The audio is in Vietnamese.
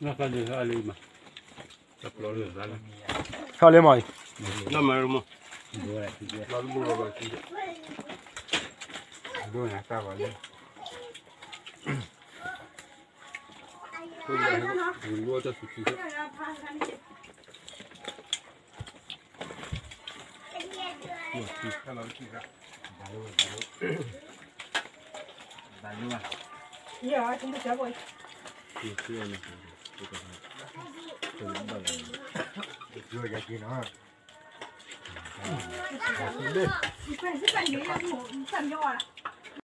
nó có gì hơi mà. Tập lỗ lửa ra lên sao lên mày nó mà luôn nó luôn rồi đôi nhà cao vậy Hãy subscribe cho kênh Ghiền Mì Gõ Để không bỏ lỡ những video hấp dẫn từ lúc đầu vừa ra kia nó Hãy subscribe cho kênh Ghiền Mì Gõ Để không bỏ lỡ những video hấp dẫn